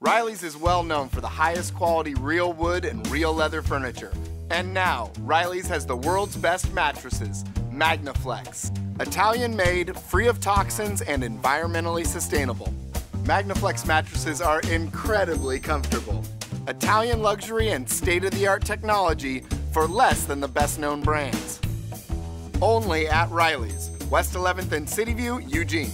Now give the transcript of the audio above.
Riley's is well known for the highest quality real wood and real leather furniture. And now, Riley's has the world's best mattresses, Magniflex. Italian made, free of toxins, and environmentally sustainable. Magniflex mattresses are incredibly comfortable. Italian luxury and state of the art technology for less than the best known brands. Only at Riley's, West 11th and City View, Eugene.